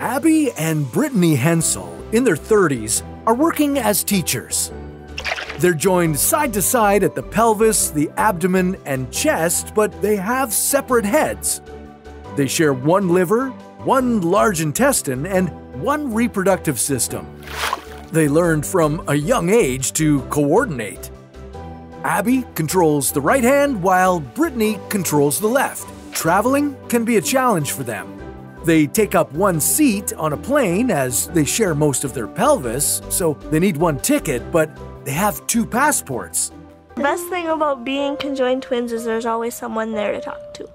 Abby and Brittany Hensel, in their 30s, are working as teachers. They're joined side to side at the pelvis, the abdomen, and chest, but they have separate heads. They share one liver, one large intestine, and one reproductive system. They learned from a young age to coordinate. Abby controls the right hand while Brittany controls the left. Traveling can be a challenge for them. They take up one seat on a plane as they share most of their pelvis, so they need one ticket, but they have two passports. The best thing about being conjoined twins is there's always someone there to talk to.